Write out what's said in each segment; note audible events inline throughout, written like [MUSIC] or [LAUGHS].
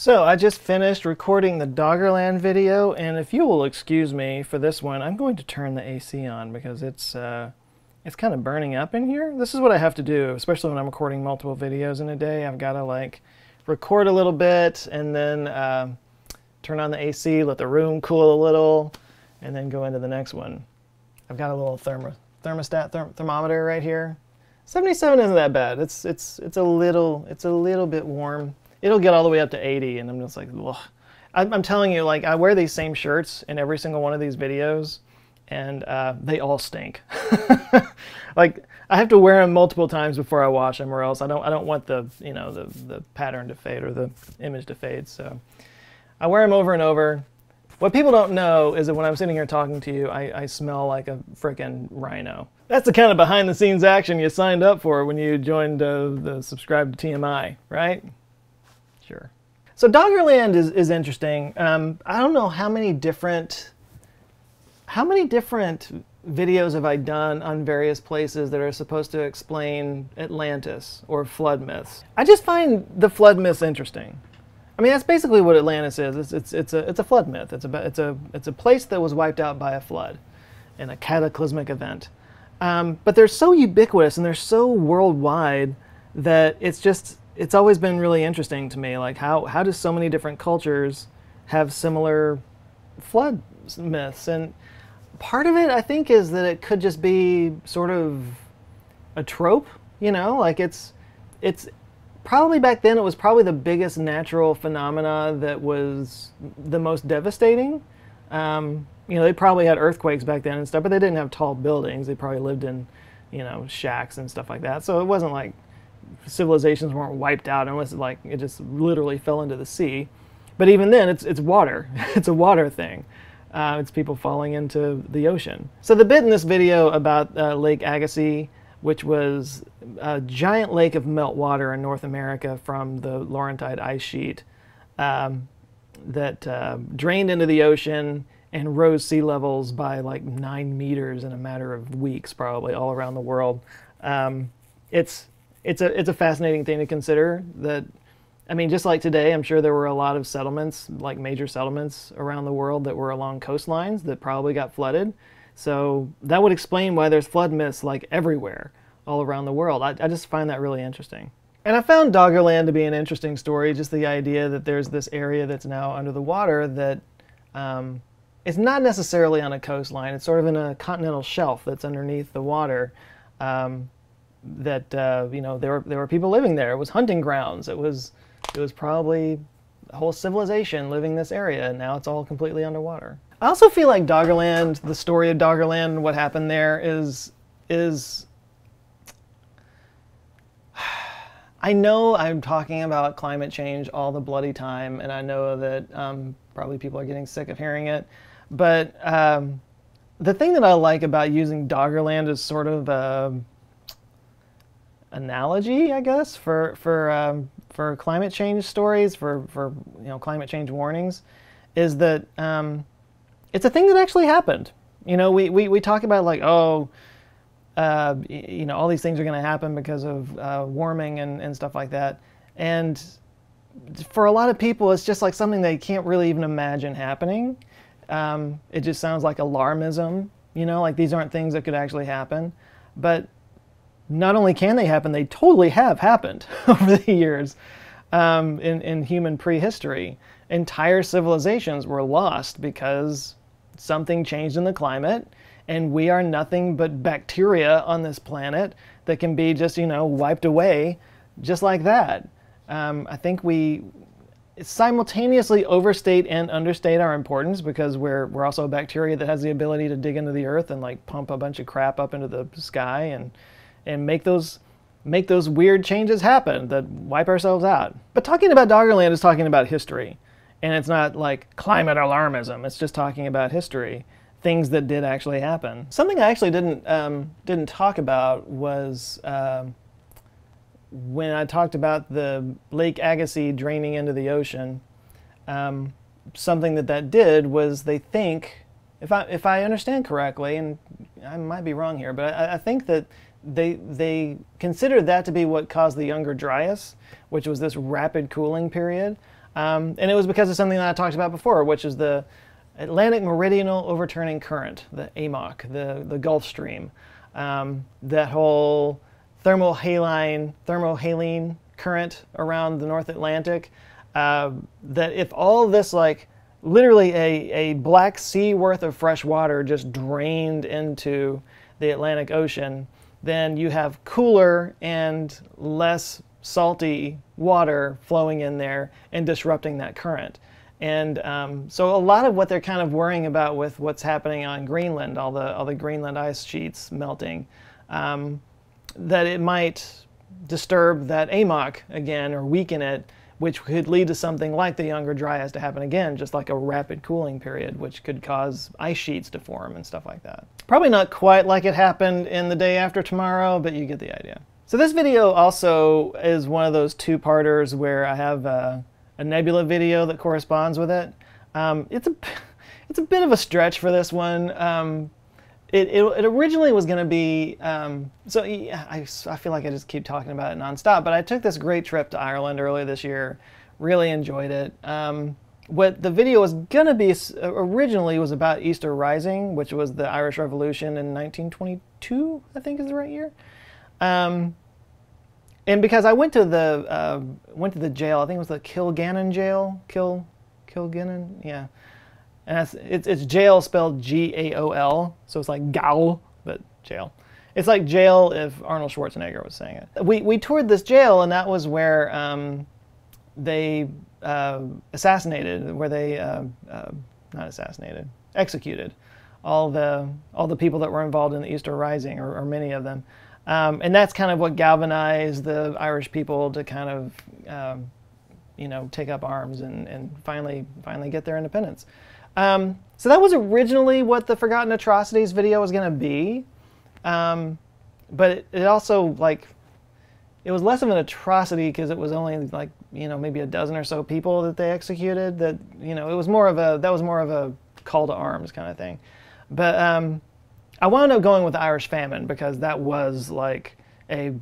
So I just finished recording the Doggerland video, and if you will excuse me for this one, I'm going to turn the AC on because it's uh, it's kind of burning up in here. This is what I have to do, especially when I'm recording multiple videos in a day. I've got to like record a little bit and then uh, turn on the AC, let the room cool a little, and then go into the next one. I've got a little thermo thermostat therm thermometer right here. 77 isn't that bad. It's it's it's a little it's a little bit warm it'll get all the way up to 80 and i'm just like Ugh. I'm, telling you like i wear these same shirts in every single one of these videos and uh, they all stink. [LAUGHS] Like i have to wear them multiple times before i wash them or else i don't i don't want the you know the, the pattern to fade or the image to fade so. I wear them over and over. What people don't know is that when i'm sitting here talking to you i, I smell like a freaking rhino. That's the kind of behind the scenes action you signed up for when you joined uh, the subscribe to tmi right So Doggerland is, is interesting. Um, I don't know how many different how many different videos have I done on various places that are supposed to explain Atlantis or flood myths. I just find the flood myths interesting. I mean, that's basically what Atlantis is. It's, it's, it's, a, it's a flood myth. It's a, it's, a, it's a place that was wiped out by a flood in a cataclysmic event. Um, but they're so ubiquitous and they're so worldwide that it's just it's always been really interesting to me. Like how how do so many different cultures have similar flood myths? And part of it, I think, is that it could just be sort of a trope. You know, like it's it's probably back then it was probably the biggest natural phenomena that was the most devastating. Um, you know, they probably had earthquakes back then and stuff, but they didn't have tall buildings. They probably lived in, you know, shacks and stuff like that. So it wasn't like civilizations weren't wiped out unless it, like it just literally fell into the sea. But even then, it's it's water. [LAUGHS] it's a water thing. Uh, it's people falling into the ocean. So the bit in this video about uh, Lake Agassiz, which was a giant lake of meltwater in North America from the Laurentide ice sheet um, that uh, drained into the ocean and rose sea levels by like nine meters in a matter of weeks, probably all around the world. Um, it's it's a it's a fascinating thing to consider that I mean, just like today, I'm sure there were a lot of settlements, like major settlements around the world that were along coastlines that probably got flooded. So that would explain why there's flood myths like everywhere, all around the world. I, I just find that really interesting. And I found Doggerland to be an interesting story, just the idea that there's this area that's now under the water that um, it's not necessarily on a coastline. It's sort of in a continental shelf that's underneath the water. Um, that uh, you know there were there were people living there. It was hunting grounds. It was it was probably a whole civilization living in this area, and now it's all completely underwater. I also feel like Doggerland, the story of Doggerland, what happened there is is. [SIGHS] I know I'm talking about climate change all the bloody time, and I know that um, probably people are getting sick of hearing it. But um, the thing that I like about using Doggerland as sort of a analogy, I guess, for for um, for climate change stories, for for you know climate change warnings, is that um, it's a thing that actually happened. You know, we we, we talk about like oh. Uh, you know, all these things are going to happen because of uh, warming and, and stuff like that. And for a lot of people, it's just like something they can't really even imagine happening. Um, it just sounds like alarmism, you know, like these aren't things that could actually happen. But not only can they happen, they totally have happened [LAUGHS] over the years um, in, in human prehistory. Entire civilizations were lost because something changed in the climate, and we are nothing but bacteria on this planet that can be just, you know, wiped away just like that. Um, I think we simultaneously overstate and understate our importance because we're, we're also a bacteria that has the ability to dig into the earth and like pump a bunch of crap up into the sky and and make those make those weird changes happen that wipe ourselves out. But talking about Doggerland is talking about history. And it's not like climate alarmism. It's just talking about history, things that did actually happen. Something I actually didn't um, didn't talk about was um, when I talked about the Lake Agassiz draining into the ocean. Um, something that that did was they think, if I if I understand correctly, and I might be wrong here, but I, I think that they they considered that to be what caused the Younger Dryas, which was this rapid cooling period. Um, and it was because of something that I talked about before, which is the Atlantic Meridional Overturning Current, the AMOC, the, the Gulf Stream. Um, that whole thermohaline, thermohaline current around the North Atlantic. Uh, that if all this, like literally a, a Black Sea worth of fresh water just drained into the Atlantic Ocean, then you have cooler and less salty water flowing in there and disrupting that current. And um, so a lot of what they're kind of worrying about with what's happening on Greenland, all the all the Greenland ice sheets melting, um, that it might disturb that AMOC again or weaken it, which could lead to something like the Younger Dryas to happen again, just like a rapid cooling period, which could cause ice sheets to form and stuff like that. Probably not quite like it happened in the day after tomorrow, but you get the idea. So this video also is one of those two-parters where I have a, a, nebula video that corresponds with it. Um, it's a [LAUGHS] it's a bit of a stretch for this one. Um, it, it, it, originally was going to be um, so I, I feel like I just keep talking about it nonstop. But I took this great trip to Ireland earlier this year. Really enjoyed it. Um, what the video was going to be originally was about Easter Rising, which was the Irish Revolution in 1922, I think is the right year. Um, and because I went to the uh, went to the jail, I think it was the Kilgannon jail, Kil Kilgannon, yeah. And it's, it's, it's jail spelled G A O L, so it's like Gaul, but jail. It's like jail if Arnold Schwarzenegger was saying it. We we toured this jail, and that was where um, they uh, assassinated, where they uh, uh not assassinated, executed all the all the people that were involved in the Easter Rising, or, or many of them. Um, and that's kind of what galvanized the Irish people to kind of, um, you know, take up arms and, and finally finally get their independence. Um, so that was originally what the Forgotten Atrocities video was going to be, um, but it, it, also like it was less of an atrocity because it was only like you know maybe a dozen or so people that they executed. That you know it was more of a that was more of a call to arms kind of thing, but um, I wound up going with the Irish famine because that was like a.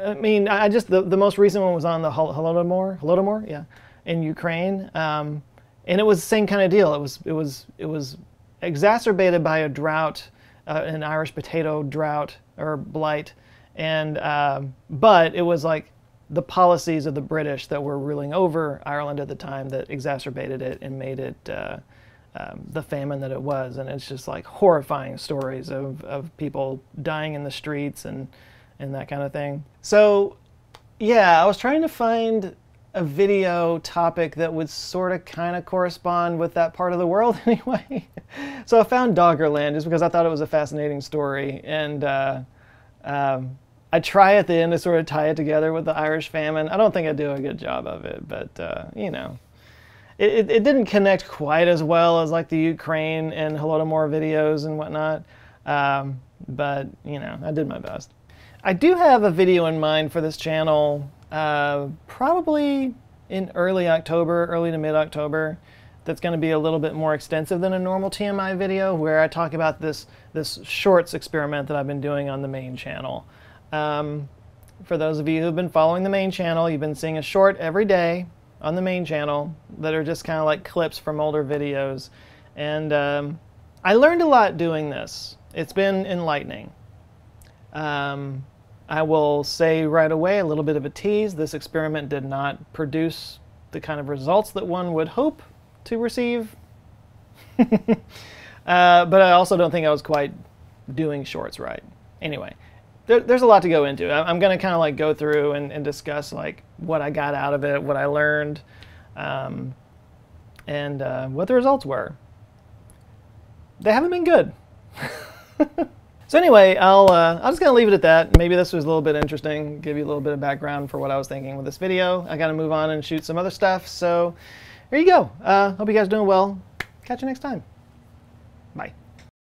I mean, I just the, the most recent one was on the Holodomor, Holodomor, yeah, in Ukraine, um, and it was the same kind of deal. It was it was it was exacerbated by a drought, uh, an Irish potato drought or blight, and uh, but it was like the policies of the British that were ruling over Ireland at the time that exacerbated it and made it. Uh, um, the famine that it was. And it's just like horrifying stories of, of people dying in the streets and, and that kind of thing. So, yeah, I was trying to find a video topic that would sort of kind of correspond with that part of the world [LAUGHS] anyway. so I found Doggerland just because I thought it was a fascinating story. And uh, um, I try at the end to sort of tie it together with the Irish famine. I don't think I do a good job of it, but uh, you know it, it, didn't connect quite as well as like the Ukraine and Holodomor videos and whatnot. Um, but you know, I did my best. I do have a video in mind for this channel, uh, probably in early October, early to mid-October. That's going to be a little bit more extensive than a normal TMI video, where I talk about this this shorts experiment that I've been doing on the main channel. Um, for those of you who've been following the main channel, you've been seeing a short every day on the main channel that are just kind of like clips from older videos. And um, I learned a lot doing this. It's been enlightening. Um, I will say right away a little bit of a tease. This experiment did not produce the kind of results that one would hope to receive. [LAUGHS] uh, but I also don't think I was quite doing shorts right. Anyway, there, there's a lot to go into. I'm going to kind of like go through and, and, discuss like what I got out of it, what I learned, um, and uh, what the results were. They haven't been good. [LAUGHS] so anyway, I'll uh, I'm just gonna leave it at that. Maybe this was a little bit interesting, give you a little bit of background for what I was thinking with this video. I got to move on and shoot some other stuff. So there you go. Uh, hope you guys doing well. Catch you next time. Bye.